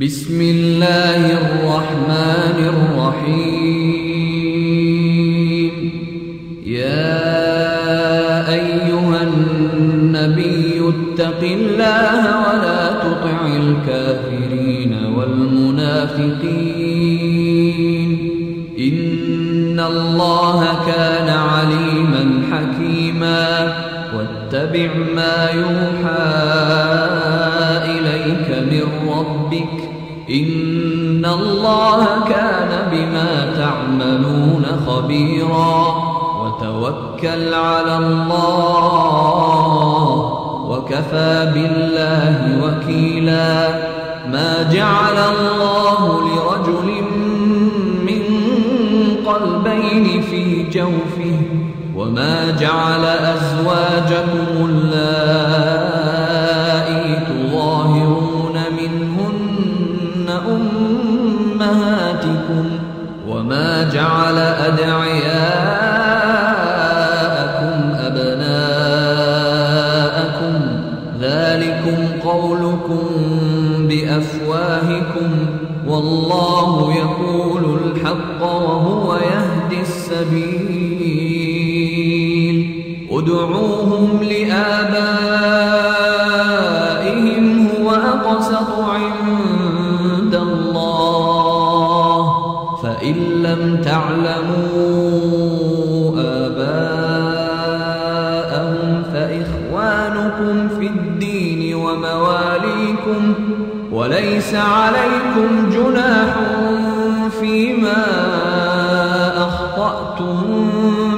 بسم الله الرحمن الرحيم. يا أيها النبي اتق الله ولا تطع الكافرين والمنافقين. إن الله كان عليما حكيما. واتبع ما يوحى إليك من ربك. إن الله كان بما تعملون خبيرا وتوكل على الله وكفى بالله وكيلا ما جعل الله لرجل من قلبين في جوفه وما جعل أزواجكم اللائي أمهاتكم وما جعل أدعياءكم أبناءكم. ذلكم قولكم بأفواهكم. والله يقول الحق وهو يهدي السبيل. ادعوهم لآبائهم هو أقسط لم تعلموا آباءهم فإخوانكم في الدين ومواليكم وليس عليكم جناح فيما أخطأتم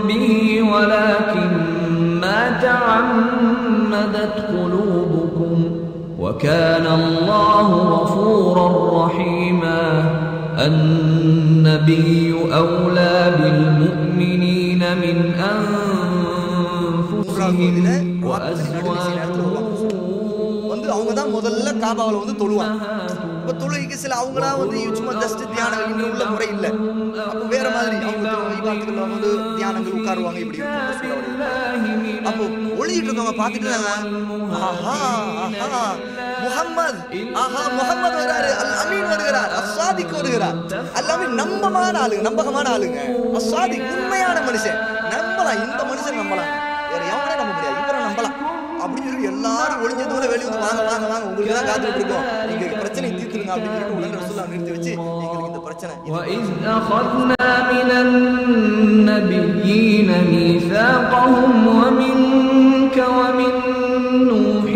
به ولكن ما تعمدت قلوبكم. وكان الله غفورا رحيما. النبي أولى بالمؤمنين من أنفسهم وأزواجه வந்து அவங்க தான் முதல்ல காபாவில் வந்து தொழுவாங்க இப்ப தொழுகைக்கு சில அவங்களா வந்து சும்மா ஜஸ்ட் தியானம் இங்க உள்ள முறை இல்ல. அப்போ வேற மாதிரி அவங்க இபாத்துகள் வந்து தியானங்கள் உட்காருவாங்க இப்படி அப்போ ஒளியிட்டு இருக்கவங்க பார்த்துட்டு இருந்தாங்க ஆஹா ஆஹா. முஹம்மது ஆஹா முஹம்மது வராரு அல் அமீன் வருகிறார். அஸ்வாதிக்கு வருகிறார். எல்லாமே நம்பமான ஆளுங்க நம்பகமான ஆளுங்க. அஸ்வாதி உண்மையான மனுஷன். நம்பலாம் இந்த மனுஷன் நம்பலாம். வேற எவனே நம்ப முடியாது. இவரை நம்பலாம். அப்படின்னு சொல்லி எல்லாரும் ஒளிஞ்ச தூரம் வெளியே வந்து வாங்க வாங்க வாங்க உங்களுக்கு தான் காத்துட்டு இருக்கோம் எங்களுக்கு பிரச்சனை தீர்த்துருங்க அப்படின்னு சொல்லிட்டு உடனே ரசூலா நிறுத்தி வச்சு எங்களுக்கு இந்த பிரச்சனை இது وإذ أخذنا من النبيين ميثاقهم ومنك ومن نوح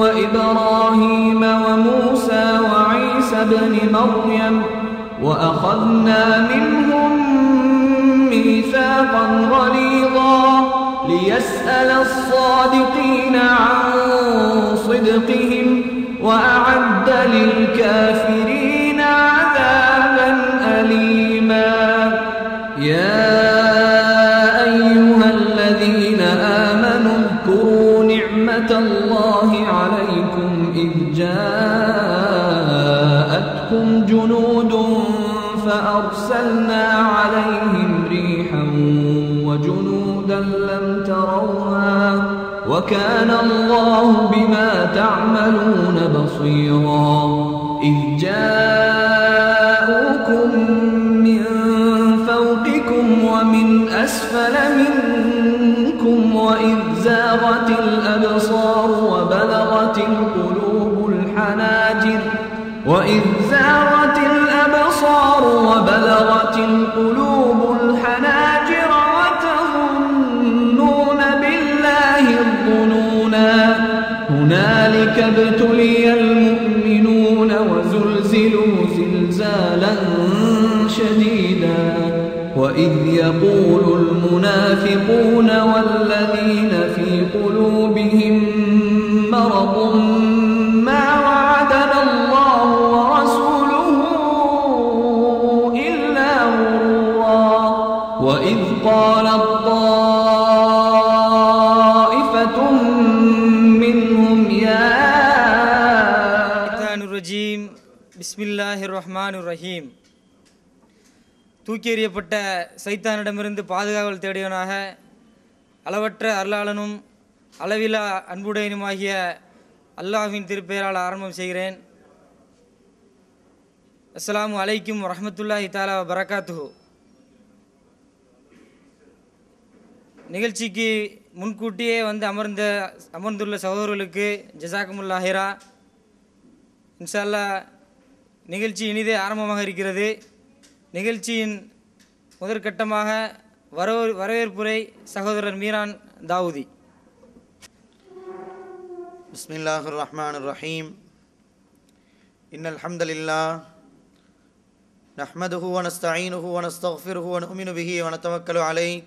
وإبراهيم وموسى وعيسى ابن مريم وأخذنا منهم ميثاقا غليظا ليسأل الصادقين عن صدقهم وأعد للكافرين وكان الله بما تعملون بصيرا. إذ جاءوكم من فوقكم ومن أسفل منكم وإذ زاغت الأبصار وبلغت القلوب الحناجر وإذ زاغت الأبصار وبلغت القلوب الحناجر ابتلي المؤمنون وزلزلوا زلزالا شديدا. وإذ يقول المنافقون والذين في قلوبهم مرض தூக்கி எறியப்பட்ட சைத்தானிடமிருந்து பாதுகாவல் தேடியவனாக அளவற்ற அருளாளனும் அளவிலா அன்புடையனுமாகிய அல்லாஹ்வின் திருப்பெயரால் ஆரம்பம் செய்கிறேன். அஸ்ஸலாமு அலைக்கும் ரஹமத்துல்லாஹி தாலா பரகாத்து நிகழ்ச்சிக்கு முன்கூட்டியே வந்து அமர்ந்த அமர்ந்துள்ள சகோதரர்களுக்கு ஜசாக்குமுல்லாஹிரா இன்ஷா அல்லாஹ் நிகழ்ச்சி இனிதே ஆரம்பமாக இருக்கிறது. நிகழ்ச்சியின் முதற்கட்டமாக வரவு வரவேற்புரை சகோதரர் மீரான் தாவூதி بسم الله الرحمن الرحيم إن الحمد لله نحمده ونستعينه ونستغفره ونؤمن به ونتوكل عليه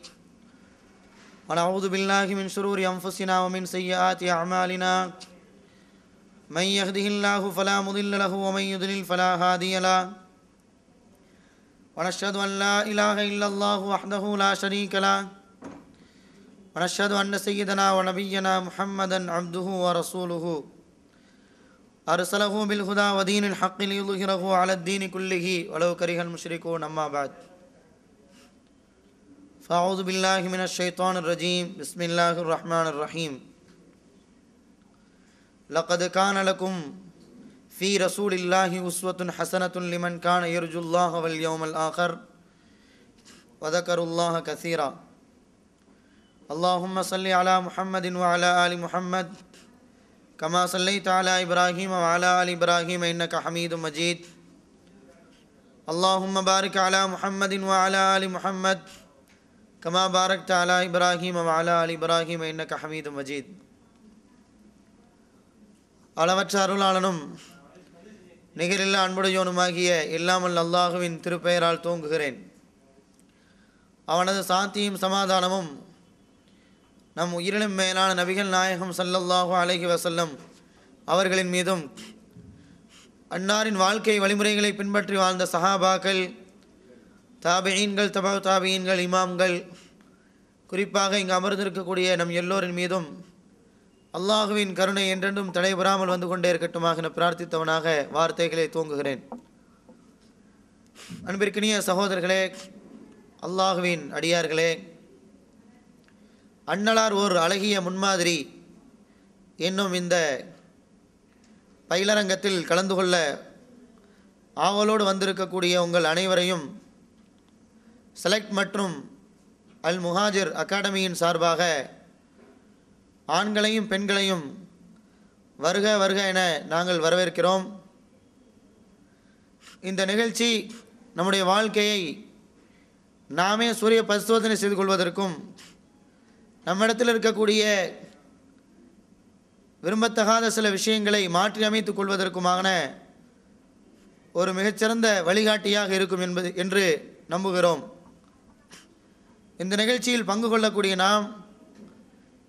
ونعوذ بالله من شرور أنفسنا ومن سيئات أعمالنا من يهده الله فلا مضل له ومن يضلل فلا هادي له ونشهد أن لا إله إلا الله وحده لا شريك له. ونشهد أن سيدنا ونبينا محمدا عبده ورسوله. أرسله بالهدى ودين الحق ليظهره على الدين كله ولو كره المشركون. أما بعد. فأعوذ بالله من الشيطان الرجيم. بسم الله الرحمن الرحيم. لقد كان لكم في رسول الله أسوة حسنة لمن كان يرجو الله واليوم الآخر وذكروا الله كثيرا اللهم صل على محمد وعلى آل محمد كما صليت على إبراهيم وعلى آل إبراهيم إنك حميد مجيد اللهم بارك على محمد وعلى آل محمد كما باركت على إبراهيم وعلى آل إبراهيم إنك حميد مجيد அளவற்ற அருளாளனும் நிகரில்லா அன்புடையோனுமாகிய இல்லாமல் அல்லாஹுவின் திருப்பெயரால் தூங்குகிறேன். அவனது சாந்தியும் சமாதானமும் நம் உயிரினும் மேலான நபிகள் நாயகம் சல்லல்லாஹு அலஹி வசல்லம் அவர்களின் மீதும் அன்னாரின் வாழ்க்கை வழிமுறைகளை பின்பற்றி வாழ்ந்த சஹாபாக்கள் தாபியீன்கள் தபா தாபியீன்கள் இமாம்கள் குறிப்பாக இங்கு அமர்ந்திருக்கக்கூடிய நம் எல்லோரின் மீதும் அல்லாஹுவின் கருணை என்றென்றும் தடைபெறாமல் வந்து கொண்டே இருக்கட்டுமாக என பிரார்த்தித்தவனாக வார்த்தைகளை தூங்குகிறேன் அன்பிற்கினிய சகோதரர்களே அல்லாஹுவின் அடியார்களே அன்னலார் ஓர் அழகிய முன்மாதிரி என்னும் இந்த பயிலரங்கத்தில் கலந்து கொள்ள ஆவலோடு வந்திருக்கக்கூடிய உங்கள் அனைவரையும் செலக்ட் மற்றும் அல் முஹாஜிர் அகாடமியின் சார்பாக ஆண்களையும் பெண்களையும் வருக வருக என நாங்கள் வரவேற்கிறோம். இந்த நிகழ்ச்சி நம்முடைய வாழ்க்கையை நாமே சூரிய பரிசோதனை செய்து கொள்வதற்கும் நம்மிடத்தில் இருக்கக்கூடிய விரும்பத்தகாத சில விஷயங்களை மாற்றி அமைத்துக் கொள்வதற்குமான ஒரு மிகச்சிறந்த வழிகாட்டியாக இருக்கும் என்பது என்று நம்புகிறோம். இந்த நிகழ்ச்சியில் பங்கு கொள்ளக்கூடிய நாம்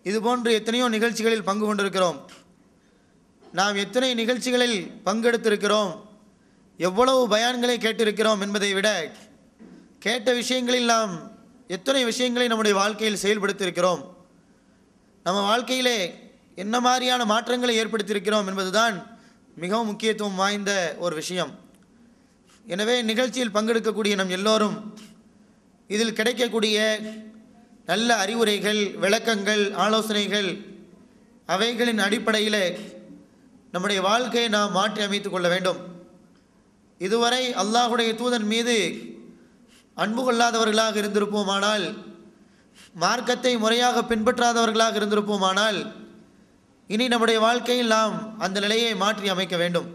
இதுபோன்று எத்தனையோ நிகழ்ச்சிகளில் பங்கு கொண்டிருக்கிறோம். நாம் எத்தனை நிகழ்ச்சிகளில் பங்கெடுத்திருக்கிறோம். எவ்வளவு பயான்களை கேட்டிருக்கிறோம் என்பதை விட கேட்ட விஷயங்களில் நாம் எத்தனை விஷயங்களை நம்முடைய வாழ்க்கையில் செயல்படுத்தியிருக்கிறோம். நம்ம வாழ்க்கையிலே என்ன மாதிரியான மாற்றங்களை ஏற்படுத்தியிருக்கிறோம் என்பதுதான் மிகவும் முக்கியத்துவம் வாய்ந்த ஒரு விஷயம். எனவே நிகழ்ச்சியில் பங்கெடுக்கக்கூடிய நம் எல்லோரும் இதில் கிடைக்கக்கூடிய நல்ல அறிவுரைகள் விளக்கங்கள் ஆலோசனைகள் அவைகளின் அடிப்படையில் நம்முடைய வாழ்க்கையை நாம் மாற்றி அமைத்து கொள்ள வேண்டும். இதுவரை அல்லாஹுடைய தூதன் மீது அன்பு கொள்ளாதவர்களாக இருந்திருப்போமானால் மார்க்கத்தை முறையாக பின்பற்றாதவர்களாக இருந்திருப்போமானால் இனி நம்முடைய வாழ்க்கையில் நாம் அந்த நிலையை மாற்றி அமைக்க வேண்டும்.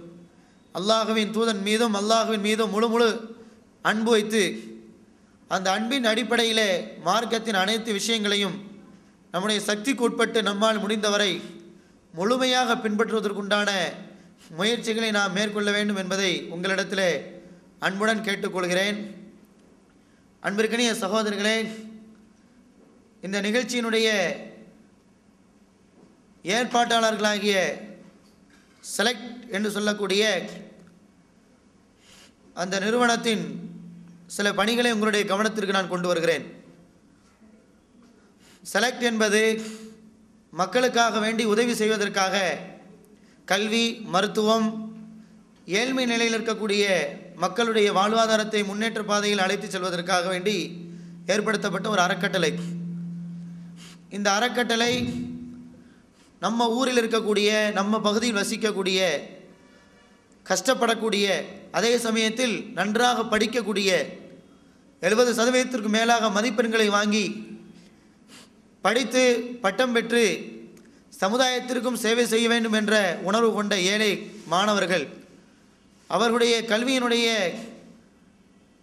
அல்லாஹுவின் தூதன் மீதும் அல்லாஹுவின் மீதும் முழு முழு அன்பு வைத்து அந்த அன்பின் அடிப்படையிலே மார்க்கத்தின் அனைத்து விஷயங்களையும் நம்முடைய சக்திக்கு உட்பட்டு நம்மால் முடிந்தவரை முழுமையாக பின்பற்றுவதற்குண்டான முயற்சிகளை நாம் மேற்கொள்ள வேண்டும் என்பதை உங்களிடத்திலே அன்புடன் கேட்டுக்கொள்கிறேன். அன்பிற்கனிய சகோதரர்களே இந்த நிகழ்ச்சியினுடைய ஏற்பாட்டாளர்களாகிய செலக்ட் என்று சொல்லக்கூடிய அந்த நிறுவனத்தின் சில பணிகளை உங்களுடைய கவனத்திற்கு நான் கொண்டு வருகிறேன். செலக்ட் என்பது மக்களுக்காக வேண்டி உதவி செய்வதற்காக கல்வி மருத்துவம் ஏழ்மை நிலையில் இருக்கக்கூடிய மக்களுடைய வாழ்வாதாரத்தை முன்னேற்ற பாதையில் அழைத்து செல்வதற்காக வேண்டி ஏற்படுத்தப்பட்ட ஒரு அறக்கட்டளை. இந்த அறக்கட்டளை நம்ம ஊரில் இருக்கக்கூடிய நம்ம பகுதியில் வசிக்கக்கூடிய கஷ்டப்படக்கூடிய அதே சமயத்தில் நன்றாக படிக்கக்கூடிய எழுபது சதவீதத்திற்கு மேலாக மதிப்பெண்களை வாங்கி படித்து பட்டம் பெற்று சமுதாயத்திற்கும் சேவை செய்ய வேண்டும் என்ற உணர்வு கொண்ட ஏழை மாணவர்கள் அவர்களுடைய கல்வியினுடைய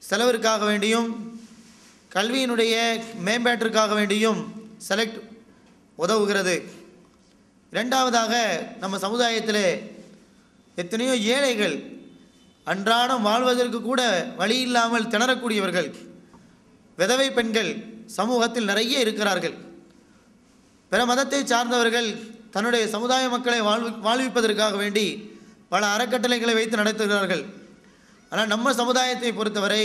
செலவிற்காக வேண்டியும் கல்வியினுடைய மேம்பாட்டிற்காக வேண்டியும் செலக்ட் உதவுகிறது. இரண்டாவதாக நம்ம சமுதாயத்தில் எத்தனையோ ஏழைகள் அன்றாடம் வாழ்வதற்கு கூட வழி இல்லாமல் திணறக்கூடியவர்கள். விதவை பெண்கள் சமூகத்தில் நிறைய இருக்கிறார்கள். பிற மதத்தை சார்ந்தவர்கள் தன்னுடைய சமுதாய மக்களை வாழ்வி வாழ்விப்பதற்காக வேண்டி பல அறக்கட்டளைகளை வைத்து நடத்துகிறார்கள். ஆனால் நம்ம சமுதாயத்தை பொறுத்தவரை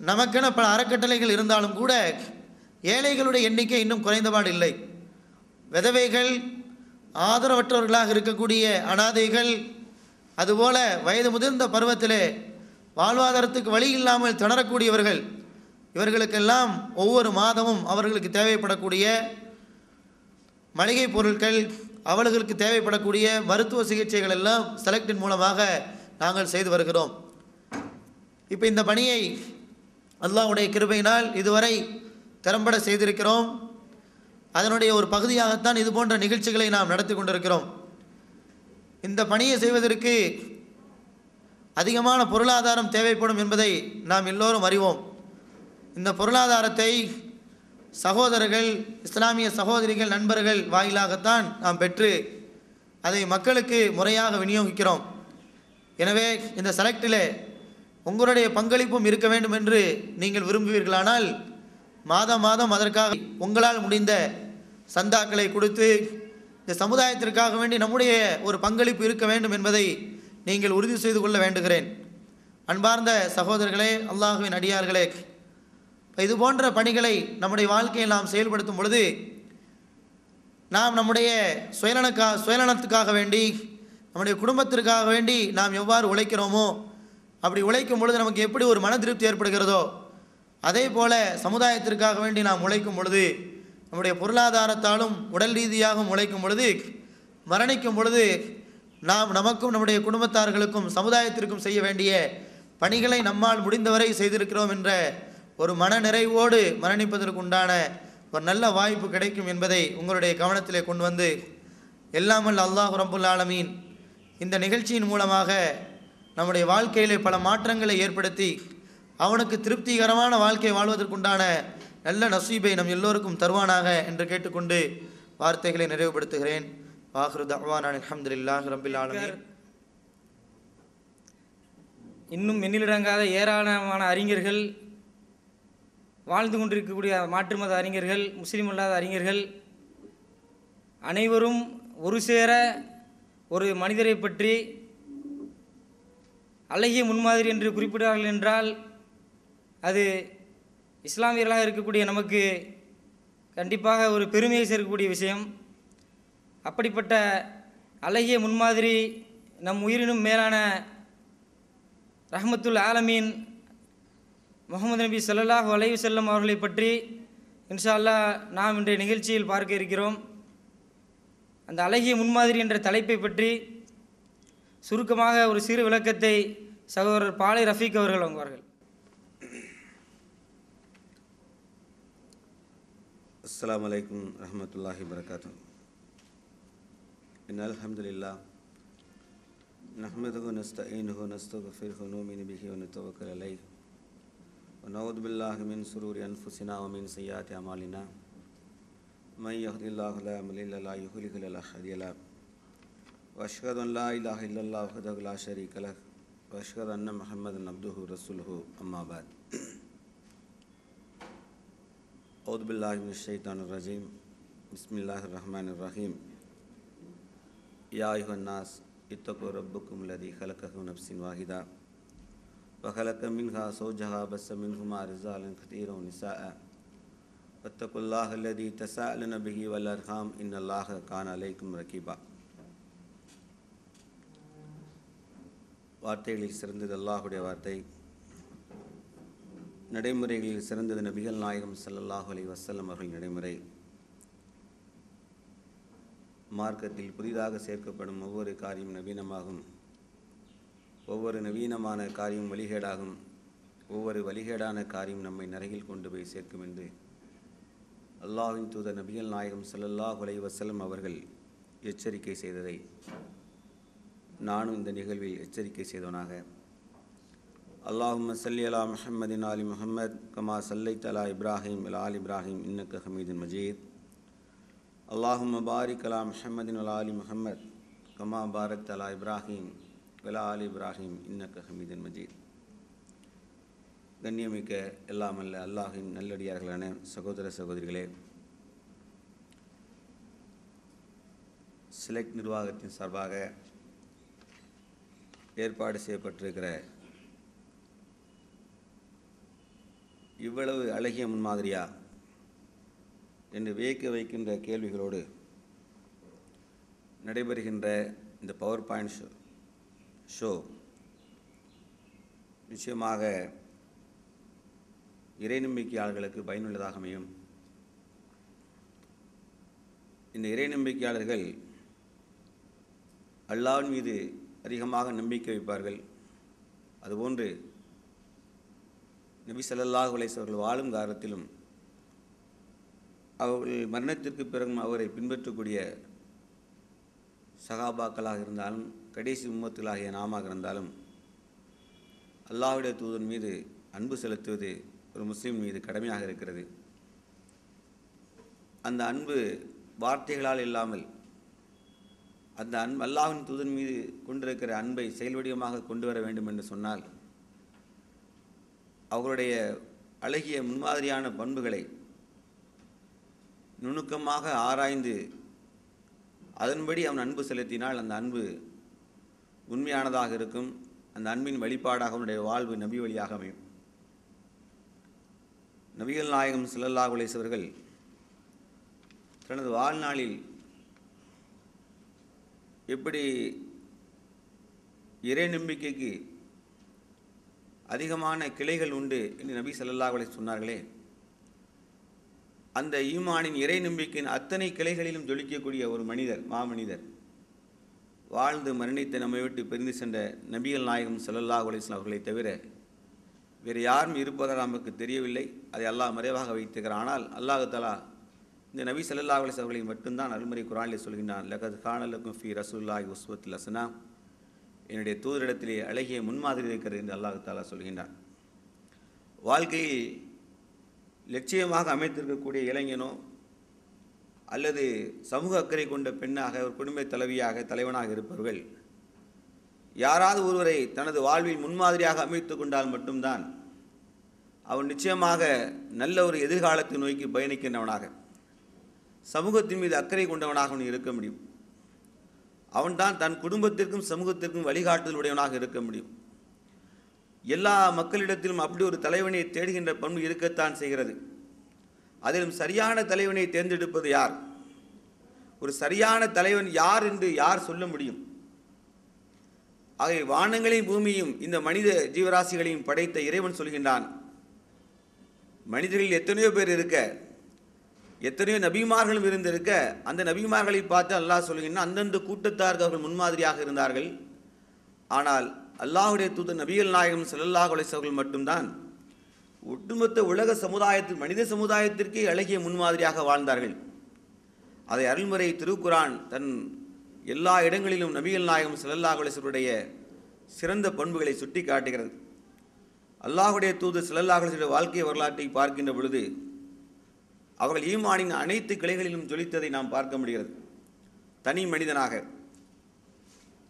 நமக்கென பல அறக்கட்டளைகள் இருந்தாலும் கூட ஏழைகளுடைய எண்ணிக்கை இன்னும் குறைந்தபாடு இல்லை. விதவைகள் ஆதரவற்றவர்களாக இருக்கக்கூடிய அனாதைகள் அதுபோல வயது முதிர்ந்த பருவத்திலே வாழ்வாதாரத்துக்கு வழி இல்லாமல் திணறக்கூடியவர்கள் இவர்களுக்கெல்லாம் ஒவ்வொரு மாதமும் அவர்களுக்கு தேவைப்படக்கூடிய மளிகை பொருட்கள் அவர்களுக்கு தேவைப்படக்கூடிய மருத்துவ சிகிச்சைகள் எல்லாம் செலக்டின் மூலமாக நாங்கள் செய்து வருகிறோம். இப்போ இந்த பணியை அல்லாவுடைய கிருபையினால் இதுவரை திறம்பட செய்திருக்கிறோம். அதனுடைய ஒரு பகுதியாகத்தான் இது போன்ற நிகழ்ச்சிகளை நாம் நடத்தி கொண்டிருக்கிறோம். இந்த பணியை செய்வதற்கு அதிகமான பொருளாதாரம் தேவைப்படும் என்பதை நாம் எல்லோரும் அறிவோம். இந்த பொருளாதாரத்தை சகோதரர்கள் இஸ்லாமிய சகோதரிகள் நண்பர்கள் வாயிலாகத்தான் நாம் பெற்று அதை மக்களுக்கு முறையாக விநியோகிக்கிறோம். எனவே இந்த செலக்டில் உங்களுடைய பங்களிப்பும் இருக்க வேண்டும் என்று நீங்கள் விரும்புவீர்களானால் மாதம் மாதம் அதற்காக உங்களால் முடிந்த சந்தாக்களை கொடுத்து இந்த சமுதாயத்திற்காக வேண்டி நம்முடைய ஒரு பங்களிப்பு இருக்க வேண்டும் என்பதை நீங்கள் உறுதி செய்து கொள்ள வேண்டுகிறேன். அன்பார்ந்த சகோதரர்களே அல்லாஹுவின் அடியார்களே இது போன்ற பணிகளை நம்முடைய வாழ்க்கையில் நாம் செயல்படுத்தும் பொழுது நாம் நம்முடைய சுயநலக்கா சுயநலத்துக்காக வேண்டி நம்முடைய குடும்பத்திற்காக வேண்டி நாம் எவ்வாறு உழைக்கிறோமோ அப்படி உழைக்கும் பொழுது நமக்கு எப்படி ஒரு மன திருப்தி ஏற்படுகிறதோ அதே போல் சமுதாயத்திற்காக வேண்டி நாம் உழைக்கும் பொழுது நம்முடைய பொருளாதாரத்தாலும் உடல் ரீதியாகவும் உழைக்கும் பொழுது மரணிக்கும் பொழுது நாம் நமக்கும் நம்முடைய குடும்பத்தார்களுக்கும் சமுதாயத்திற்கும் செய்ய வேண்டிய பணிகளை நம்மால் முடிந்தவரை செய்திருக்கிறோம் என்ற ஒரு மன நிறைவோடு மரணிப்பதற்குண்டான ஒரு நல்ல வாய்ப்பு கிடைக்கும் என்பதை உங்களுடைய கவனத்திலே கொண்டு வந்து எல்லாமல் அல்லாஹ் ரப்புல் ஆலமீன் இந்த நிகழ்ச்சியின் மூலமாக நம்முடைய வாழ்க்கையிலே பல மாற்றங்களை ஏற்படுத்தி அவனுக்கு திருப்திகரமான வாழ்க்கை வாழ்வதற்குண்டான நல்ல நசீபை நம் எல்லோருக்கும் தருவானாக என்று கேட்டுக்கொண்டு வார்த்தைகளை நிறைவுபடுத்துகிறேன். வாஹ்ரு தவான் அலமதுல்லாஹ் ரபில் ஆலமீன். இன்னும் எண்ணிலடங்காத ஏராளமான அறிஞர்கள் வாழ்ந்து கொண்டிருக்கக்கூடிய மாற்று மத அறிஞர்கள் முஸ்லீம் அல்லாத அறிஞர்கள் அனைவரும் ஒரு சேர ஒரு மனிதரை பற்றி அழகிய முன்மாதிரி என்று குறிப்பிடுவார்கள் என்றால் அது இஸ்லாமியர்களாக இருக்கக்கூடிய நமக்கு கண்டிப்பாக ஒரு பெருமையை சேர்க்கக்கூடிய விஷயம். அப்படிப்பட்ட அழகிய முன்மாதிரி நம் உயிரினும் மேலான ரஹமத்துல் ஆலமீன் முகமது நபி ஸல்லல்லாஹு அலைஹி வஸல்லம் அவர்களை பற்றி இன்ஷா அல்லாஹ் நாம் இன்றைய நிகழ்ச்சியில் பார்க்க இருக்கிறோம் அந்த அழகிய முன்மாதிரி என்ற தலைப்பை பற்றி சுருக்கமாக ஒரு சிறு விளக்கத்தை சகோதரர் பாலை ரஃபீக் அவர்கள் வழங்குவார்கள் السلام عليكم ورحمة الله وبركاته إن الحمد لله نحمده ونستعينه ونستغفره ونؤمن به ونتوكل عليه ونعوذ باللہ من سرور انفسنا ومن سیئات اعمالنا. من يهد الله لا مضل له ويضلل فلا هادي له. واشهد ان لا اله الا الله وحده لا شريك له واشهد ان محمدا عبده ورسوله، اما بعد. اعوذ باللہ من الشیطان الرجیم. بسم اللہ الرحمن الرحیم. یا ایہا الناس، اتقوا ربکم الذی خلقکم نفس واحدہ. وخلق منها زوجها بس منهما رجالا كثيرا ونساء واتقوا الله الذي تساءلون به والأرحام إن الله كان عليكم رقيبا வார்த்தைகளில் சிறந்தது அல்லாஹுடைய வார்த்தை நடைமுறைகளில் சிறந்தது நபிகள் நாயகம் ஸல்லல்லாஹு அலைஹி வஸல்லம் அவர்கள் நடைமுறை மார்க்கத்தில் புதிதாக சேர்க்கப்படும் ஒவ்வொரு காரியம் நவீனமாகும் ஒவ்வொரு நவீனமான காரியம் வழிகேடாகும். ஒவ்வொரு வழிகேடான காரியம் நம்மை நரகில் கொண்டு போய் சேர்க்கும் என்று அல்லாஹின் தூதர் நபிகள் நாயகம் சல்லல்லா குலை வசலம் அவர்கள் எச்சரிக்கை செய்ததை நானும் இந்த நிகழ்வில் எச்சரிக்கை செய்தவனாக. அல்லாஹும் சல்லி அலா முஹம்மதின் அலி முஹம்மத் கமா சல்லைத் தலா இப்ராஹிம் அலா ஆல் இப்ராஹிம் இன்னக்க ஹமீதின் மஜீத். அல்லாஹும் பாரிக் அலா முஹம்மதின் அலா அலி முஹம்மத் கமா பாரத் அலா இப்ராஹிம் அலா ஆல் இப்ராஹிம் இன்னக்க ஹமீதன் மஜீத். கண்ணியமிக்க எல்லாம் அல்ல அல்லாஹின் நல்லடியார்களான சகோதர சகோதரிகளே சிலெக்ட் நிர்வாகத்தின் சார்பாக ஏற்பாடு செய்யப்பட்டிருக்கிற இவ்வளவு அழகிய முன்மாதிரியா என்று வியக்க வைக்கின்ற கேள்விகளோடு நடைபெறுகின்ற இந்த பவர் பாயிண்ட் ஷோ ஷோ நிச்சயமாக இறை நம்பிக்கையாளர்களுக்கு பயனுள்ளதாக அமையும். இந்த இறை நம்பிக்கையாளர்கள் அல்லாவின் மீது அதிகமாக நம்பிக்கை வைப்பார்கள். அதுபோன்று நபி ஸல்லல்லாஹு அவர்கள் வாழும் காலத்திலும் அவர்கள் மரணத்திற்கு பிறகும் அவரை பின்பற்றக்கூடிய சகாபாக்களாக இருந்தாலும் கடைசி உம்மத்துகளாகிய நாமாக இருந்தாலும் அல்லாஹுடைய தூதன் மீது அன்பு செலுத்துவது ஒரு முஸ்லீம் மீது கடமையாக இருக்கிறது. அந்த அன்பு வார்த்தைகளால் இல்லாமல் அந்த அன்பு அல்லாஹின் தூதன் மீது கொண்டிருக்கிற அன்பை செயல்வடிவமாக கொண்டு வர வேண்டும் என்று சொன்னால் அவர்களுடைய அழகிய முன்மாதிரியான பண்புகளை நுணுக்கமாக ஆராய்ந்து அதன்படி அவன் அன்பு செலுத்தினால் அந்த அன்பு உண்மையானதாக இருக்கும். அந்த அன்பின் வெளிப்பாடாக அவனுடைய வாழ்வு நபி வழியாக அமையும். நபிகள் நாயகம் சிலல்லா அலைஹி தனது வாழ்நாளில் எப்படி இறை நம்பிக்கைக்கு அதிகமான கிளைகள் உண்டு என்று நபி சல்லல்லா அலைஹி சொன்னார்களே அந்த ஈமானின் இறை நம்பிக்கையின் அத்தனை கிளைகளிலும் ஜொலிக்கக்கூடிய ஒரு மனிதர் மாமனிதர். வாழ்ந்து மரணித்த நம்மை விட்டு பிரிந்து சென்ற நபிகள் நாயகம் செல்லல்லா அலைஹி அவர்களை தவிர வேறு யாரும் இருப்பதாக நமக்கு தெரியவில்லை. அதை அல்லாஹ் மறைவாக வைத்திருக்கிறார் ஆனால் அல்லாஹ் தலா இந்த நபி ஸல்லல்லாஹு அலைஹி அவர்களை மட்டும்தான் அருள்முறை குரானில் சொல்கின்றான். லகத் கானலுக்கும் ஃபி ரசூல்லாய் உஸ்வத் லசனா என்னுடைய தூதரிடத்திலே அழகிய முன்மாதிரி இருக்கிறது என்று அல்லாஹ் தாலா சொல்கின்றான். வாழ்க்கையில் லட்சியமாக அமைத்திருக்கக்கூடிய இளைஞனோ அல்லது சமூக அக்கறை கொண்ட பெண்ணாக ஒரு குடும்ப தலைவியாக தலைவனாக இருப்பவர்கள் யாராவது ஒருவரை தனது வாழ்வில் முன்மாதிரியாக அமைத்து கொண்டால் மட்டும்தான் அவன் நிச்சயமாக நல்ல ஒரு எதிர்காலத்தை நோக்கி பயணிக்கின்றவனாக சமூகத்தின் மீது அக்கறை கொண்டவனாக அவன் இருக்க முடியும். அவன்தான் தன் குடும்பத்திற்கும் சமூகத்திற்கும் வழிகாட்டுதல் உடையவனாக இருக்க முடியும். எல்லா மக்களிடத்திலும் அப்படி ஒரு தலைவனை தேடுகின்ற பண்பு இருக்கத்தான் செய்கிறது. அதிலும் சரியான தலைவனை தேர்ந்தெடுப்பது யார்? ஒரு சரியான தலைவன் யார் என்று யார் சொல்ல முடியும்? ஆகவே வானங்களையும் பூமியும் இந்த மனித ஜீவராசிகளையும் படைத்த இறைவன் சொல்கின்றான் மனிதர்கள் எத்தனையோ பேர் இருக்க எத்தனையோ நபிமார்களும் இருந்திருக்க அந்த நபிமார்களை பார்த்து அல்லாஹ் சொல்கின்றான் அந்தந்த கூட்டத்தாருக்கு அவர்கள் முன்மாதிரியாக இருந்தார்கள். ஆனால் அல்லாஹுடைய தூதர் நபிகள் நாயகம் செல்லல்லாஹ் அவர்கள் மட்டும்தான் ஒட்டுமொத்த உலக சமுதாயத்தில் மனித சமுதாயத்திற்கே அழகிய முன்மாதிரியாக வாழ்ந்தார்கள். அதை அருள்முறை திருக்குரான் தன் எல்லா இடங்களிலும் நபிகள் நாயகம் ஸல்லல்லாஹு அலைஹி சிறந்த பண்புகளை சுட்டி காட்டுகிறது அல்லாஹுடைய தூது ஸல்லல்லாஹு வாழ்க்கை வரலாற்றை பார்க்கின்ற பொழுது அவர்கள் ஈமானின் அனைத்து கிளைகளிலும் ஜொலித்ததை நாம் பார்க்க முடிகிறது. தனி மனிதனாக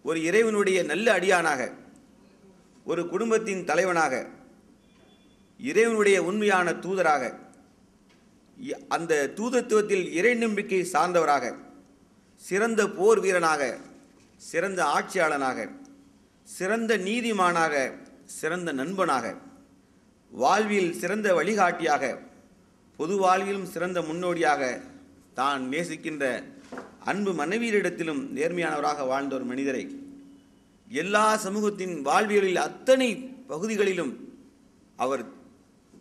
ஒரு இறைவனுடைய நல்ல அடியானாக ஒரு குடும்பத்தின் தலைவனாக இறைவனுடைய உண்மையான தூதராக அந்த தூதத்துவத்தில் இறை நம்பிக்கை சார்ந்தவராக சிறந்த போர் வீரனாக சிறந்த ஆட்சியாளனாக சிறந்த நீதிமானாக சிறந்த நண்பனாக வாழ்வில் சிறந்த வழிகாட்டியாக பொது வாழ்விலும் சிறந்த முன்னோடியாக தான் நேசிக்கின்ற அன்பு மனைவியரிடத்திலும் நேர்மையானவராக வாழ்ந்த ஒரு மனிதரை எல்லா சமூகத்தின் வாழ்வியலில் அத்தனை பகுதிகளிலும் அவர்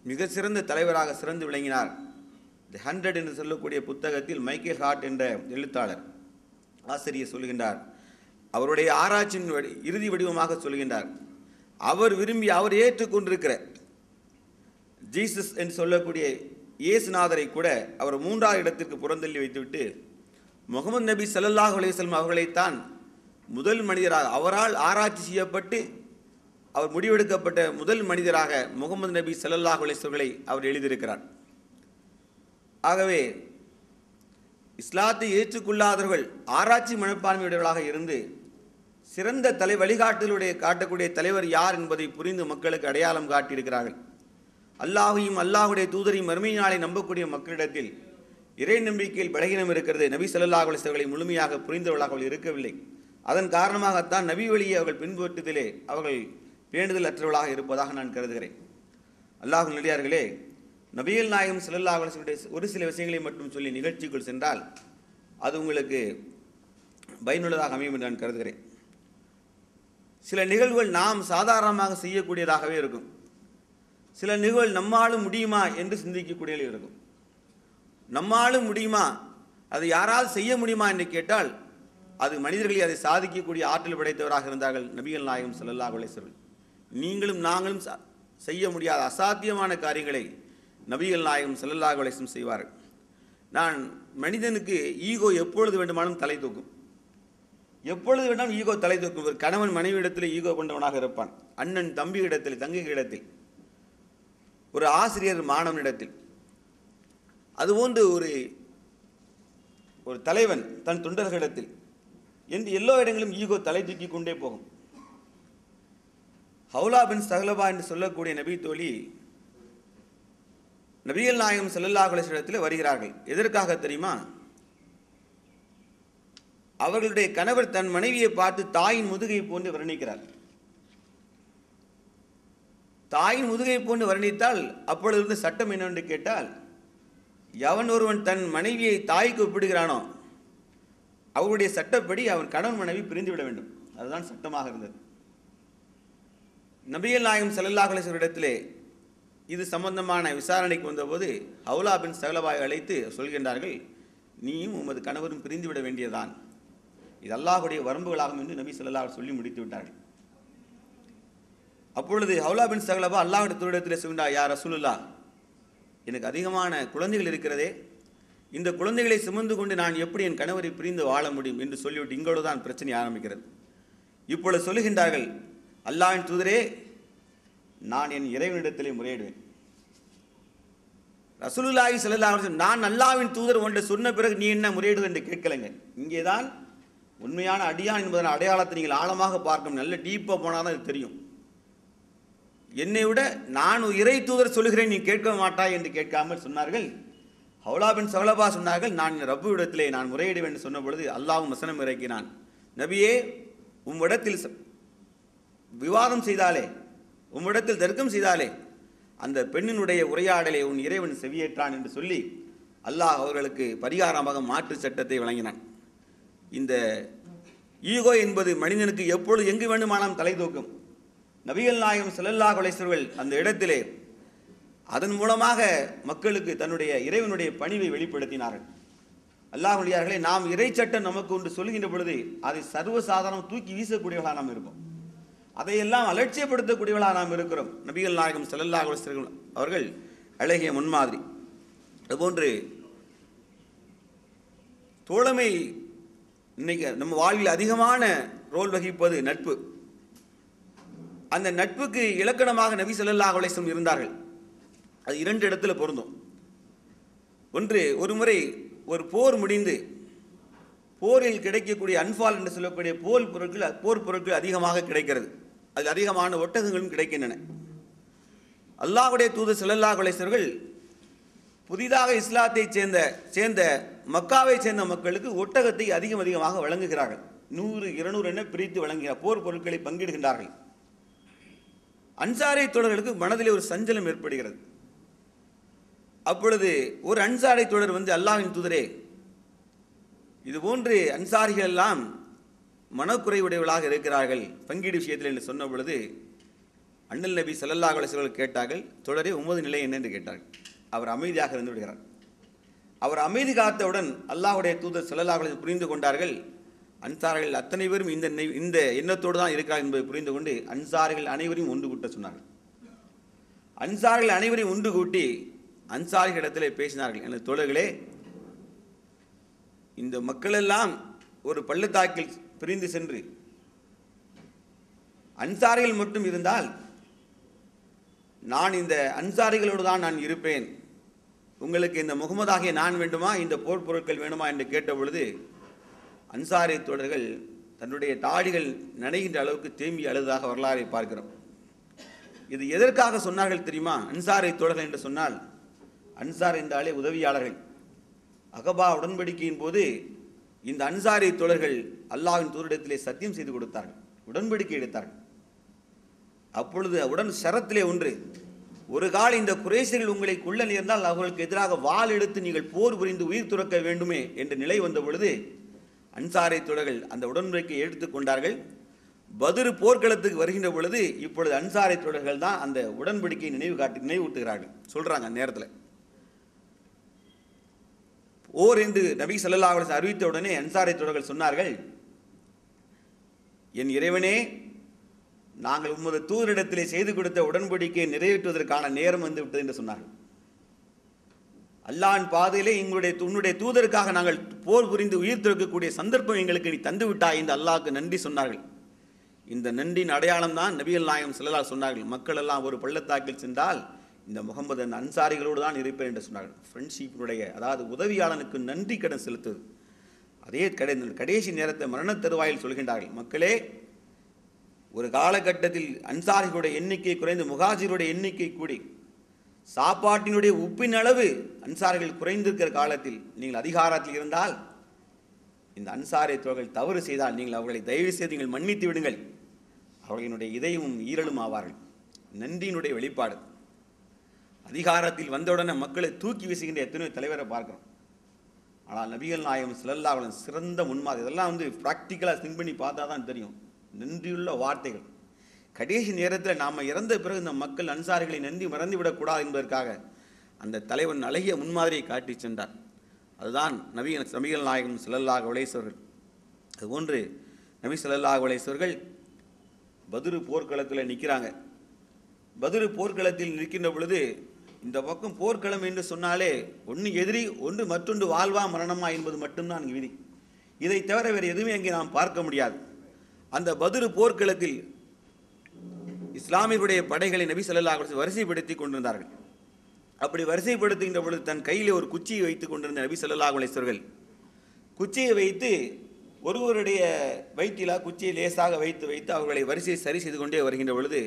மிக சிறந்த தலைவராக சிறந்து விளங்கினார். தி ஹண்ட்ரட் என்று சொல்லக்கூடிய புத்தகத்தில் மைக்கேல் ஹார்ட் என்ற எழுத்தாளர் ஆசிரியர் சொல்கின்றார். அவருடைய ஆராய்ச்சியின் வடி- இறுதி வடிவமாக சொல்கின்றார். அவர் விரும்பி அவர் ஏற்றுக்கொண்டிருக்கிற ஜீசஸ் என்று சொல்லக்கூடிய இயேசுநாதரை கூட அவர் மூன்றாவது இடத்திற்கு புறந்தள்ளி வைத்துவிட்டு முகமது நபி ஸல்லல்லாஹு அலையம் அவர்களைத்தான் முதல் மனிதராக அவரால் ஆராய்ச்சி செய்யப்பட்டு அவர் முடிவெடுக்கப்பட்ட முதல் மனிதராக முகமது நபி சல்லல்லாஹ் அலிஸ்வர்களை அவர் எழுதியிருக்கிறார். ஆகவே இஸ்லாத்தை ஏற்றுக்கொள்ளாதவர்கள் ஆராய்ச்சி மனப்பான்மையுடையவர்களாக இருந்து சிறந்த தலை வழிகாட்டலுடைய காட்டக்கூடிய தலைவர் யார் என்பதை புரிந்து மக்களுக்கு அடையாளம் காட்டியிருக்கிறார்கள். அல்லாஹையும் அல்லாஹுடைய தூதரையும் மறுமை நாளை நம்பக்கூடிய மக்களிடத்தில் இறை நம்பிக்கையில் பலகீனம் இருக்கிறது நபி சல்லாஹ் அலிஸ்வர்களை முழுமையாக புரிந்தவர்களாக அவர்கள் இருக்கவில்லை. அதன் காரணமாகத்தான் நபி வழியை அவர்கள் பின்பற்றுதலே அவர்கள் பேணுதல் அற்றவர்களாக இருப்பதாக நான் கருதுகிறேன். அல்லாஹ் நடிகார்களே நபியல் நாயகம் ஸல்லல்லாஹு ஒரு சில விஷயங்களை மட்டும் சொல்லி நிகழ்ச்சிக்குள் சென்றால் அது உங்களுக்கு பயனுள்ளதாக அமையும் என்று நான் கருதுகிறேன். சில நிகழ்வுகள் நாம் சாதாரணமாக செய்யக்கூடியதாகவே இருக்கும். சில நிகழ்வுகள் நம்மாலும் முடியுமா என்று சிந்திக்கக்கூடியது இருக்கும். நம்மாலும் முடியுமா? அது யாரால் செய்ய முடியுமா என்று கேட்டால் அது மனிதர்களை அதை சாதிக்கக்கூடிய ஆற்றல் படைத்தவராக இருந்தார்கள் நபிகள் நாயகம் ஸல்லல்லாஹு அலைஹி நீங்களும் நாங்களும் செய்ய முடியாத அசாத்தியமான காரியங்களை நபிகள் நாயகம் செல்லல்லாக அலைஹி செய்வார்கள். நான் மனிதனுக்கு ஈகோ எப்பொழுது வேண்டுமானும் தலை தூக்கும். எப்பொழுது வேண்டாலும் ஈகோ தலை தூக்கும். ஒரு கணவன் மனைவி இடத்தில் ஈகோ கொண்டவனாக இருப்பான். அண்ணன் தம்பி இடத்தில் தங்கை இடத்தில் ஒரு ஆசிரியர் மாணவனிடத்தில். அதுபோன்று ஒரு ஒரு தலைவன் தன் தொண்டர்களிடத்தில். என்று எல்லா இடங்களிலும் ஈகோ தலை தூக்கி கொண்டே போகும். ஹவுலா பின் சகலபா என்று சொல்லக்கூடிய நபி தோழி நபிகள் நாயகம் ஸல்லல்லாஹு வருகிறார்கள். எதற்காக தெரியுமா? அவர்களுடைய கணவர் தன் மனைவியை பார்த்து தாயின் முதுகை போன்று வர்ணிக்கிறார். தாயின் முதுகை போன்று வர்ணித்தால் அப்பொழுது சட்டம் என்னவென்று கேட்டால் எவன் ஒருவன் தன் மனைவியை தாய்க்கு ஒப்பிடுகிறானோ அவருடைய சட்டப்படி அவன் கணவன் மனைவி பிரிந்து விட வேண்டும். அதுதான் சட்டமாக இருந்தது. நபிகள் நாயகம் ஸல்லல்லாஹு அலைஹி இடத்திலே இது சம்பந்தமான விசாரணைக்கு வந்தபோது ஹவுலா பின் சகலபாய் அழைத்து சொல்கின்றார்கள் நீயும் உமது கணவரும் பிரிந்து விட வேண்டியதான் இது அல்லாஹுடைய வரம்புகளாகும் என்று நபி ஸல்லல்லாஹு சொல்லி முடித்து விட்டார்கள். அப்பொழுது ஹவுலா பின் சகலபா அல்லாஹுடைய திருடத்திலே சொல்கின்றார் யார் ரசூலுல்லா எனக்கு அதிகமான குழந்தைகள் இருக்கிறதே. இந்த குழந்தைகளை சுமந்து கொண்டு நான் எப்படி என் கணவரை பிரிந்து வாழ முடியும்? என்று சொல்லிவிட்டு இங்கோடு தான் பிரச்சனை ஆரம்பிக்கிறது. இப்பொழுது சொல்லுகின்றார்கள் அல்லாவின் தூதரே நான் என் இறைவனிடத்திலே முறையிடுவேன். ரசூலுல்லாஹி ஸல்லல்லாஹு அலைஹி நான் அல்லாஹ்வின் தூதர் ஒன்று சொன்ன பிறகு நீ என்ன முறையிடுவது என்று கேட்கலைங்க. இங்கே தான் உண்மையான அடியான் என்பதன் அடையாளத்தை நீங்கள் ஆழமாக பார்க்கணும் நல்ல டீப்பாக போனால் தான் இது தெரியும். என்னை விட நான் இறை தூதர் சொல்லுகிறேன் நீ கேட்க மாட்டாய் என்று கேட்காமல் சொன்னார்கள். ஹவுலா பின் சவலபா சொன்னார்கள் நான் ரப்பு இடத்திலே நான் முறையிடுவேன் என்று சொன்ன பொழுது அல்லாவும் வசனம் இறக்கினான். நபியே உம்மிடத்தில் ச- விவாதம் செய்தாலே உம்மிடத்தில் தர்க்கம் செய்தாலே அந்த பெண்ணினுடைய உரையாடலை உன் இறைவன் செவியேற்றான் என்று சொல்லி அல்லாஹ் அவர்களுக்கு பரிகாரமாக மாற்று சட்டத்தை வழங்கினான். இந்த ஈகோ என்பது மனிதனுக்கு எப்பொழுது எங்கு வேண்டுமானாலும் தலை தூக்கும். நபிகள் நாயகம் செல்லல்லா கொலைசர்கள் அந்த இடத்திலே அதன் மூலமாக மக்களுக்கு தன்னுடைய இறைவனுடைய பணிவை வெளிப்படுத்தினார்கள். அல்லாஹ் நாம் இறைச்சட்டம் நமக்கு ஒன்று சொல்கின்ற பொழுது அதை சர்வசாதாரணம் தூக்கி வீசக்கூடியவர்களாக நாம் இருப்போம். அதையெல்லாம் அலட்சியப்படுத்தக்கூடியவளாக நாம் இருக்கிறோம். நபிகள் நாயகம் ஸல்லல்லாஹு அவர்கள் அழகிய முன்மாதிரி. அதுபோன்று தோழமை இன்னைக்கு நம்ம வாழ்வில் அதிகமான ரோல் வகிப்பது நட்பு. அந்த நட்புக்கு இலக்கணமாக நபி ஸல்லல்லாஹு அலைஹி இருந்தார்கள். அது இரண்டு இடத்துல பொருந்தும். ஒன்று ஒரு முறை ஒரு போர் முடிந்து போரில் கிடைக்கக்கூடிய அன்பால் என்று சொல்லக்கூடிய போர் பொருட்கள் போர் பொருட்கள் அதிகமாக கிடைக்கிறது. அதில் அதிகமான ஒட்டகங்களும் கிடைக்கின்றன. அல்லாஹுடைய தூதர் செல்லல்லா குலேசர்கள் புதிதாக இஸ்லாத்தை சேர்ந்த சேர்ந்த மக்காவை சேர்ந்த மக்களுக்கு ஒட்டகத்தை அதிகம் அதிகமாக வழங்குகிறார்கள். நூறு இருநூறு என பிரித்து வழங்குகிறார் போர் பொருட்களை பங்கிடுகின்றார்கள். அன்சாரை தோழர்களுக்கு மனதிலே ஒரு சஞ்சலம் ஏற்படுகிறது. அப்பொழுது ஒரு அன்சாரை தோழர் வந்து அல்லாஹின் தூதரே இது போன்று அன்சாரிகள் எல்லாம் மனக்குறைவுடையவர்களாக இருக்கிறார்கள். பங்கீடு விஷயத்தில் என்று சொன்ன பொழுது அண்ணல் நபி ஸல்லல்லாஹு அலுவலர்கள் கேட்டார்கள் தொடரே உமது நிலை என்ன? என்று கேட்டார்கள். அவர் அமைதியாக இருந்து விடுகிறார். அவர் அமைதி காத்தவுடன் அல்லாஹுடைய தூதர் ஸல்லல்லாஹு அலுவலர் புரிந்து கொண்டார்கள். அன்சார்கள் அத்தனை பேரும் இந்த நெய்- இந்த எண்ணத்தோடு தான் இருக்கிறார் என்பதை புரிந்து கொண்டு அன்சார்கள் அனைவரையும் ஒன்று கூட்ட சொன்னார்கள். அன்சார்கள் அனைவரையும் ஒன்று கூட்டி அன்சாரிகளிடத்திலே பேசினார்கள். எனது தோழர்களே இந்த மக்களெல்லாம் ஒரு பள்ளத்தாக்கில் பிரிந்து சென்று. அன்சாரிகள் மட்டும் இருந்தால் நான் இந்த அன்சாரிகளோடு தான் நான் இருப்பேன். உங்களுக்கு இந்த முகமதாகிய நான் வேண்டுமா? இந்த போர் பொருட்கள் வேணுமா? என்று கேட்ட பொழுது அன்சாரி தோழர்கள் தன்னுடைய தாடிகள் நனைகின்ற அளவுக்கு தேம்பி அழுதாக வரலாறை பார்க்கிறோம். இது எதற்காக சொன்னார்கள் தெரியுமா? அன்சாரை தோழர்கள் என்று சொன்னால் அன்சார் என்றாலே உதவியாளர்கள். அகபா உடன்படிக்கையின் போது இந்த அன்சாரி தோழர்கள் அல்லாஹ்வின் தூரிடத்திலே சத்தியம் செய்து கொடுத்தார்கள் உடன்படிக்கை எடுத்தார்கள். அப்பொழுது உடன் சரத்திலே ஒன்று ஒரு கால் இந்த குறைசிகள் உங்களை கொள்ள நேர்ந்தால் அவர்களுக்கு எதிராக வாள் எடுத்து நீங்கள் போர் புரிந்து உயிர் துறக்க வேண்டுமே என்ற நிலை வந்த பொழுது அன்சாரை தொடர்கள் அந்த உடன்படிக்கையை எடுத்துக்கொண்டார்கள் பதுரு போர்க்களத்துக்கு வருகின்ற பொழுது இப்பொழுது அன்சாரை தொடர்கள் தான் அந்த உடன்படிக்கையை நினைவு காட்டி நினைவூட்டுகிறார்கள். சொல்கிறாங்க அந்த நேரத்தில். ஓர் என்று நபி ஸல்லல்லாஹு அறிவித்த உடனே அன்சாரை தொடர்கள் சொன்னார்கள் என் இறைவனே நாங்கள் உமது தூதரிடத்திலே செய்து கொடுத்த உடன்படிக்கையை நிறைவேற்றுவதற்கான நேரம் வந்து விட்டது என்று சொன்னார்கள். அல்லாஹ்வின் பாதையிலே எங்களுடைய உன்னுடைய தூதருக்காக நாங்கள் போர் புரிந்து உயிர் திறக்கக்கூடிய சந்தர்ப்பம் எங்களுக்கு நீ தந்து விட்டாய் என்று அல்லாவுக்கு நன்றி சொன்னார்கள். இந்த நன்றின் அடையாளம் தான் நபிகள் நாயகம் ஸல்லல்லாஹு சொன்னார்கள். மக்கள் எல்லாம் ஒரு பள்ளத்தாக்கில் சென்றால் இந்த முகமது அந்த அன்சாரிகளோடு தான் இருப்பேன் என்று சொன்னார்கள். ஃப்ரெண்ட்ஷிப்பினுடைய அதாவது உதவியாளனுக்கு நன்றி கடன் செலுத்துவது. அதே கடை கடைசி நேரத்தை மரண தருவாயில் சொல்கின்றார்கள். மக்களே ஒரு காலகட்டத்தில் அன்சாரிகளுடைய எண்ணிக்கை குறைந்து முகாஜிருடைய எண்ணிக்கை கூடி சாப்பாட்டினுடைய உப்பின் அளவு அன்சாரிகள் குறைந்திருக்கிற காலத்தில் நீங்கள் அதிகாரத்தில் இருந்தால் இந்த அன்சாரிய தோழர்கள் தவறு செய்தால் நீங்கள் அவர்களை தயவு செய்து நீங்கள் மன்னித்து விடுங்கள். அவர்களினுடைய இதயமும் ஈரலும் ஆவார்கள். நன்றியினுடைய வெளிப்பாடு. அதிகாரத்தில் வந்தவுடனே மக்களை தூக்கி வீசுகின்ற எத்தனையோ தலைவரை பார்க்குறோம். ஆனால் நபிகள் நாயகம் சிலல்லாவளன் சிறந்த முன்மாதிரி இதெல்லாம் வந்து ப்ராக்டிக்கலாக திங்க் பண்ணி பார்த்தா தான் தெரியும். நன்றியுள்ள வார்த்தைகள். கடைசி நேரத்தில் நாம் இறந்த பிறகு இந்த மக்கள் அன்சாரிகளை நன்றி மறந்து விடக்கூடாது என்பதற்காக அந்த தலைவன் அழகிய முன்மாதிரியை காட்டி சென்றார். அதுதான் நபி நபிகள் நாயகம் சிலல்லாக உழைசவர்கள் அதுபோன்று நபி சிலல்லாக அலைஹி பதுரு போர்க்களத்தில் நிற்கிறாங்க பதுரு போர்க்களத்தில் நிற்கின்ற பொழுது இந்த பக்கம் போர்க்களம் என்று சொன்னாலே ஒன்று எதிரி ஒன்று மற்றொன்று வாழ்வா மரணமா என்பது மட்டும்தான் இங்கு விதி. இதை தவிர வேறு எதுவுமே அங்கே நாம் பார்க்க முடியாது. அந்த பதிரு போர்க்களத்தில் இஸ்லாமியருடைய படைகளை நபி ஸல்லல்லாஹு வரிசைப்படுத்தி கொண்டிருந்தார்கள். அப்படி வரிசைப்படுத்துகின்ற பொழுது தன் கையில் ஒரு குச்சியை வைத்துக் கொண்டிருந்த நபி ஸல்லல்லாஹு அலைஹி குச்சியை வைத்து ஒருவருடைய வயிற்றிலா குச்சியை லேசாக வைத்து வைத்து அவர்களை வரிசையை சரி செய்து கொண்டே வருகின்ற பொழுது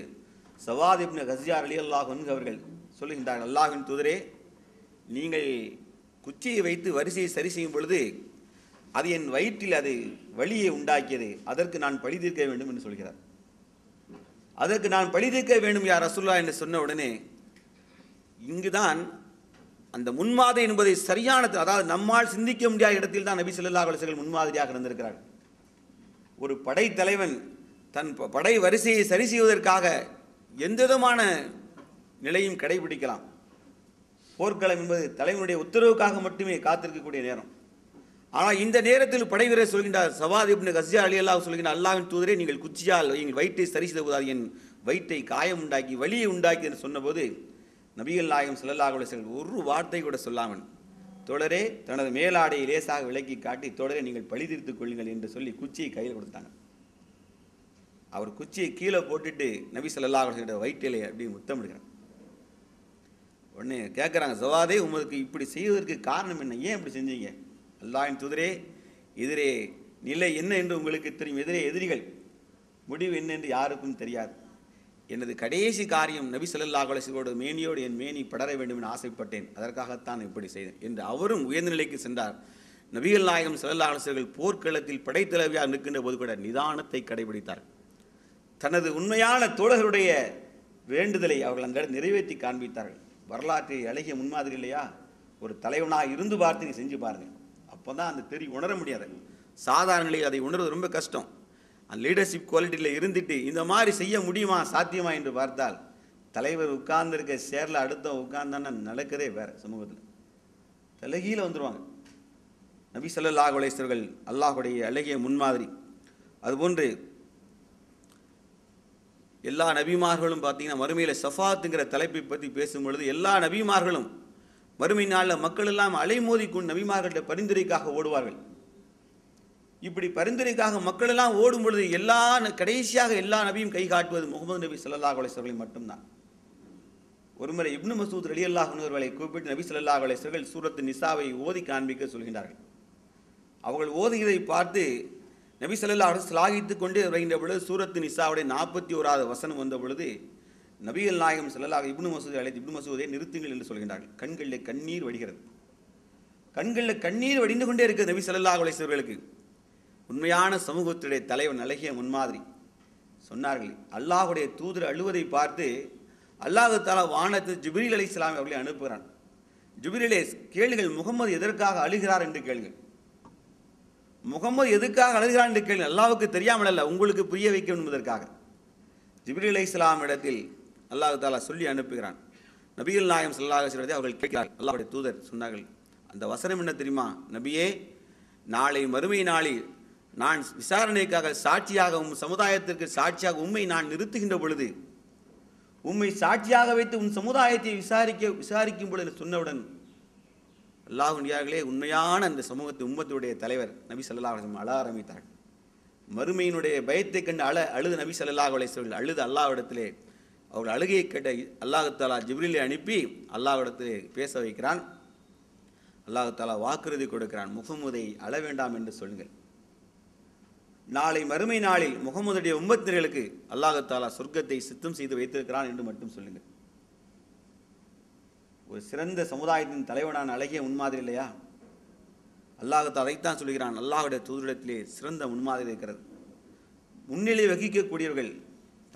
சவாத் இப்னு கஸ்ஜார் அலி அல்லாஹ் அவர்கள் சொல்லுகின்றார்கள் அல்லாஹ்வின் தூதரே நீங்கள் குச்சியை வைத்து வரிசையை சரி செய்யும் பொழுது அது என் வயிற்றில் அது வலியை உண்டாக்கியது. அதற்கு நான் பழி தீர்க்க வேண்டும் என்று சொல்கிறார். அதற்கு நான் பழி தீர்க்க வேண்டும் யார் ரசுல்லா என்று சொன்ன உடனே இங்குதான் அந்த முன்மாதிரி என்பதை சரியான அதாவது நம்மால் சிந்திக்க முடியாத இடத்தில் தான் நபி சொல்லா அலைஹி முன்மாதிரியாக இருந்திருக்கிறார். ஒரு படைத்தலைவன் தன் ப- படை வரிசையை சரி செய்வதற்காக எந்த விதமான நிலையும் கடைபிடிக்கலாம். போர்க்களம் என்பது தலைவனுடைய உத்தரவுக்காக மட்டுமே காத்திருக்கக்கூடிய நேரம். ஆனால் இந்த நேரத்தில் படைவீரர் சொல்கின்றார் சவாத் இப்னு கஸ்யா அலி அல்லாஹ் சொல்கின்ற அல்லாவின் தூதரே நீங்கள் குச்சியால் எங்கள் வயிற்றை சரி செய்தபோது என் வயிற்றை காயம் உண்டாக்கி வலியை உண்டாக்கி என்று சொன்னபோது நபிகள் நாயகம் ஸல்லல்லாஹு அலைஹி ஒரு வார்த்தை கூட சொல்லாமல் தொடரே தனது மேலாடையை லேசாக விலக்கி காட்டி தொடரே நீங்கள் பழிதிர்த்துக் கொள்ளுங்கள் என்று சொல்லி குச்சியை கையில் கொடுத்தாங்க. அவர் குச்சியை கீழே போட்டுட்டு நபி ஸல்லல்லாஹு அலைஹி வஸல்லம் வயிற்றிலே அப்படி முத்தமிடுகிறார். உடனே கேட்குறாங்க ஜவாதே உங்களுக்கு இப்படி செய்வதற்கு காரணம் என்ன? ஏன் இப்படி செஞ்சீங்க? அல்லாயின் துதிரே எதிரே நிலை என்ன என்று உங்களுக்கு தெரியும். எதிரே எதிரிகள் முடிவு என்ன என்று யாருக்கும் தெரியாது. எனது கடைசி காரியம் நபி சொல்லல்லா அலைஹி மேனியோடு என் மேனி படர வேண்டும் என ஆசைப்பட்டேன். அதற்காகத்தான் இப்படி செய்தேன். என்று அவரும் உயர்ந்த நிலைக்கு சென்றார். நபிகள் நாயகம் ஸல்லல்லாஹு அலைஹி போர்க்களத்தில் படைத்தலைவியாக நிற்கின்ற போது கூட நிதானத்தை கடைபிடித்தார். தனது உண்மையான தோழர்களுடைய வேண்டுதலை அவர்கள் அந்த நிறைவேற்றி காண்பித்தார்கள். வரலாற்றை அழகிய முன்மாதிரி இல்லையா? ஒரு தலைவனாக இருந்து பார்த்து நீ செஞ்சு பாருங்கள் அப்போ தான் அந்த தெரி உணர முடியாது. சாதாரண நிலையில் அதை உணர்வது ரொம்ப கஷ்டம். அந்த லீடர்ஷிப் குவாலிட்டியில் இருந்துட்டு இந்த மாதிரி செய்ய முடியுமா சாத்தியமா என்று பார்த்தால் தலைவர் உட்கார்ந்துருக்க சேரில் அடுத்த உட்கார்ந்தான்னா நடக்கிறதே வேறு சமூகத்தில். தலகியில் வந்துடுவாங்க நபி ஸல்லல்லாஹு உலேஸ்வர்கள் அல்லாஹுடைய அழகிய முன்மாதிரி. அதுபோன்று எல்லா நபிமார்களும் பார்த்தீங்கன்னா மறுமையில் சஃபாத்துங்கிற தலைப்பை பற்றி பேசும் பொழுது எல்லா நபிமார்களும் மறுமை நாளில் மக்கள் எல்லாம் அலைமோதி கொண்டு நபிமார்கள்ட்ட பரிந்துரைக்காக ஓடுவார்கள். இப்படி பரிந்துரைக்காக மக்கள் எல்லாம் ஓடும் பொழுது எல்லா கடைசியாக எல்லா நபியும் கை காட்டுவது முகமது நபி ஸல்லல்லாஹு அலைஹி மட்டும்தான். ஒருமுறை இப்னு மசூத் அலி அல்லாஹர்களை கூப்பிட்டு நபி ஸல்லல்லாஹு அலைஹி சூரத்து நிசாவை ஓதி காண்பிக்க சொல்கின்றார்கள். அவர்கள் ஓதுகிறதை பார்த்து நபி ஸல்லல்லாஹு அலைஹி ஸ்லாகித்துக் கொண்டே வருகின்ற பொழுது சூரத்து நிசாவுடைய நாற்பத்தி ஓராவது வசனம் வந்த பொழுது நபிகள் நாயகம் செல்லலாக இப்னு மசூதை அழைத்து இப்னு மசூதை நிறுத்துங்கள் என்று சொல்கின்றார்கள். கண்களில் கண்ணீர் வடிகிறது. கண்களில் கண்ணீர் வடிந்து கொண்டே இருக்குது நபி ஸல்லல்லாஹு அலைஹி உண்மையான சமூகத்துடைய தலைவன் அழகிய முன்மாதிரி. சொன்னார்கள் அல்லாஹுடைய தூதர் அழுவதை பார்த்து அல்லாஹு தாலா வானத்து அலி இஸ்லாமி அவர்களை அனுப்புகிறான். ஜிபிரிலே கேளுங்கள் முகமது எதற்காக அழுகிறார் என்று கேளுங்கள். முகமது எதுக்காக அழுகிறான் என்று கேளுங்கள் அல்லாஹ்வுக்கு தெரியாமல் அல்ல உங்களுக்கு புரிய வைக்க என்பதற்காக ஜிப்ரீல் இஸ்லாம் இடத்தில் அல்லாஹ் தாலா சொல்லி அனுப்புகிறான். நபிகள் நாயம் சல்லாஹ் சொல்வதை அவர்கள் கேட்கிறார் அல்லாவுடைய தூதர் சொன்னார்கள் அந்த வசனம் என்ன தெரியுமா? நபியே நாளை மறுமை நாளில் நான் விசாரணைக்காக சாட்சியாக உம் சமுதாயத்திற்கு சாட்சியாக உண்மை நான் நிறுத்துகின்ற பொழுது உண்மை சாட்சியாக வைத்து உன் சமுதாயத்தை விசாரிக்க விசாரிக்கும் பொழுது சொன்னவுடன் அல்லாஹுடையார்களே உண்மையான அந்த சமூகத்து உம்மத்துடைய தலைவர் நபி ஸல்லல்லாஹு அலிஸ்லம் அழ ஆரம்பித்தார்கள். மறுமையினுடைய பயத்தை கண்டு அழ அழுது நபி சல்லாஹ் அலிஸ்வர்கள் அழுது அல்லாஹ்விடத்திலே அவர்கள் அழுகையை கேட்ட அல்லாஹாலா தாலா அனுப்பி அல்லாஹ்விடத்திலே பேச வைக்கிறான். அல்லாஹாலா வாக்குறுதி கொடுக்கிறான். முகமுதை அழ வேண்டாம் என்று சொல்லுங்கள். நாளை மறுமை நாளில் முகமதுடைய உம்மத்தினர்களுக்கு அல்லாஹாலா சொர்க்கத்தை சித்தம் செய்து வைத்திருக்கிறான் என்று மட்டும் சொல்லுங்கள். ஒரு சிறந்த சமுதாயத்தின் தலைவனான அழகிய முன்மாதிரி இல்லையா? அல்லாஹ் அதைத்தான் சொல்கிறான். அல்லாஹுடைய தூதரிடத்திலே சிறந்த முன்மாதிரி இருக்கிறது. முன்னிலை வகிக்கக்கூடியவர்கள்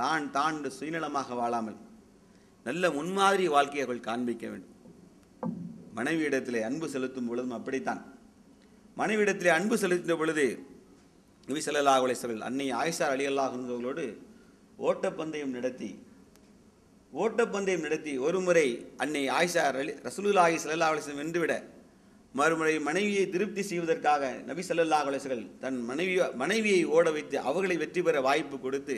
தான் தான் சுயநலமாக வாழாமல் நல்ல முன்மாதிரி வாழ்க்கையை அவர்கள் காண்பிக்க வேண்டும். மனைவியிடத்திலே அன்பு செலுத்தும் பொழுதும் அப்படித்தான். மனைவியிடத்திலே அன்பு செலுத்தின பொழுது நபி ஸல்லல்லாஹு அலைஹி அன்னை ஆயிஷார் அலி அன்ஹவர்களோடு ஓட்டப்பந்தயம் நடத்தி ஓட்டப்பந்தயம் நடத்தி ஒருமுறை அன்னை ஆயிஷா ரலி ரசூலுல்லாஹி ஸல்லல்லாஹு அலைஹி வஸல்லம் வென்றுவிட மறுமுறை மனைவியை திருப்தி செய்வதற்காக நபி ஸல்லல்லாஹு அலைஹி வஸல்லம் தன் மனைவி மனைவியை ஓட வைத்து அவர்களை வெற்றி பெற வாய்ப்பு கொடுத்து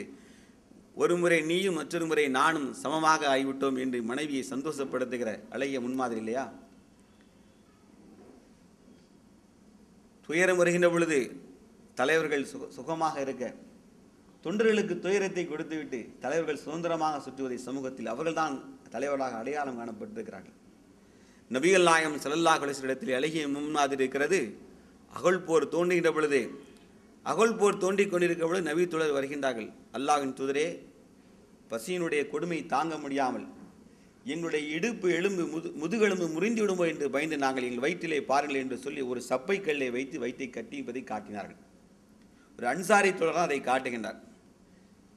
ஒரு முறை நீயும் மற்றொரு முறை நானும் சமமாக ஆகிவிட்டோம் என்று மனைவியை சந்தோஷப்படுத்துகிற அழகிய முன்மாதிரி இல்லையா? துயரம் வருகின்ற பொழுது தலைவர்கள் சுக சுகமாக இருக்க தொண்டர்களுக்கு துயரத்தை கொடுத்துவிட்டு தலைவர்கள் சுதந்திரமாக சுற்றுவதை சமூகத்தில் அவர்கள்தான் தலைவராக அடையாளம் காணப்பட்டிருக்கிறார்கள். நபிகள் நாயகம் ஸல்லல்லாஹு அலைஹி இடத்தில் அழகிய முன்மாதிரி இருக்கிறது. அகழ் போர் தோன்றுகின்ற பொழுது அகழ் போர் தோண்டிக் கொண்டிருக்கிற பொழுது நபி தொடர் வருகின்றார்கள். அல்லாஹின் தூதரே பசியினுடைய கொடுமை தாங்க முடியாமல் எங்களுடைய இடுப்பு எலும்பு முது முதுகெலும்பு முறிந்து விடுமோ என்று பயந்து நாங்கள் எங்கள் வயிற்றிலே பாருங்கள் என்று சொல்லி ஒரு சப்பை கல்லை வைத்து வயிற்றை கட்டிப்பதை காட்டினார்கள். ஒரு அன்சாரி தொடராக அதை காட்டுகின்றார்.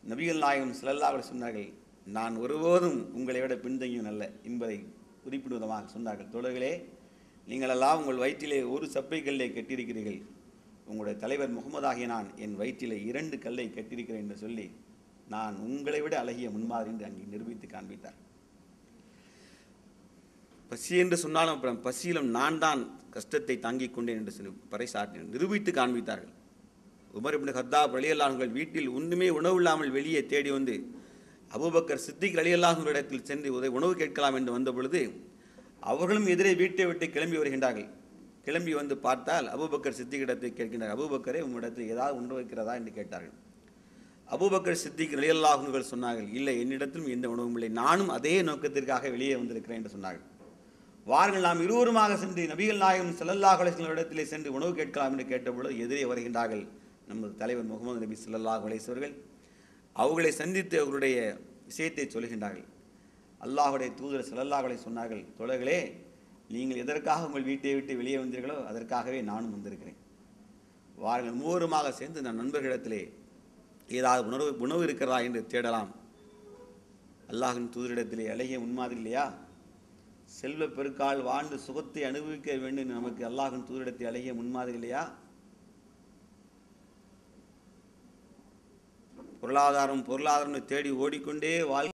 நபிகள் நாயகம் ஸல்லல்லாஹு சொன்னார்கள் நான் ஒருபோதும் உங்களை விட பின்தங்கியும் அல்ல என்பதை குறிப்பிடுவதமாக சொன்னார்கள். தோழர்களே நீங்களெல்லாம் உங்கள் வயிற்றிலே ஒரு சப்பை கல்லை கட்டியிருக்கிறீர்கள். உங்களுடைய தலைவர் முகமதாகிய நான் என் வயிற்றிலே இரண்டு கல்லை கட்டியிருக்கிறேன் என்று சொல்லி நான் உங்களை விட அழகிய முன்மாதிரி என்று அங்கே நிரூபித்து காண்பித்தார். பசி என்று சொன்னாலும் அப்புறம் பசியிலும் நான் தான் கஷ்டத்தை தாங்கிக் கொண்டேன் என்று சொல்லி பறைசாட்டி நிரூபித்து காண்பித்தார்கள். உமர் இப்னு ஹத்தாப் ரலியல்லாஹுங்கள் வீட்டில் ஒன்றுமே உணவு இல்லாமல் வெளியே தேடி வந்து அபூபக்கர் சித்திக் ரலியல்லாஹுங்கள் இடத்தில் சென்று உதவி உணவு கேட்கலாம் என்று வந்த பொழுது அவர்களும் எதிரே வீட்டை விட்டு கிளம்பி வருகின்றார்கள். கிளம்பி வந்து பார்த்தால் அபூபக்கர் சித்திக் இடத்தை கேட்கின்றார். அபுபக்கரே உம்மிடத்தில் ஏதாவது உணவு வைக்கிறதா என்று கேட்டார்கள். அபூபக்கர் சித்திக் ரலியல்லாஹுங்கள் சொன்னார்கள் இல்லை என்னிடத்திலும் எந்த உணவும் இல்லை. நானும் அதே நோக்கத்திற்காக வெளியே வந்திருக்கிறேன் என்று சொன்னார்கள். வாருங்கள் நாம் இருவருமாக சென்று நபிகள் நாயகம் ஸல்லல்லாஹு இடத்திலே சென்று உணவு கேட்கலாம் என்று கேட்டபொழுது எதிரே வருகின்றார்கள். நமது தலைவர் முகமது நபி ஸல்லல்லாஹு அலைஹி அவர்கள் அவர்களை சந்தித்து அவர்களுடைய விஷயத்தை சொல்கின்றார்கள் அல்லாஹுடைய தூதர் ஸல்லல்லாஹு சொன்னார்கள் தொழர்களே நீங்கள் எதற்காக உங்கள் வீட்டை விட்டு வெளியே வந்தீர்களோ அதற்காகவே நானும் வந்திருக்கிறேன். வாருங்கள் மூவருமாக சேர்ந்து நம் நண்பர்களிடத்திலே ஏதாவது உணர்வு உணவு இருக்கிறதா என்று தேடலாம். அல்லாஹின் தூதரிடத்திலே அழகிய உண்மாதிரி இல்லையா? செல்வ பெருக்கால் வாழ்ந்து சுகத்தை அனுபவிக்க வேண்டும் நமக்கு அல்லாஹின் தூதரிடத்தில் அழகிய முன்மாதிரி இல்லையா? பொருளாதாரம் பொருளாதாரம்னு தேடி ஓடிக்கொண்டே வாழ்க்கை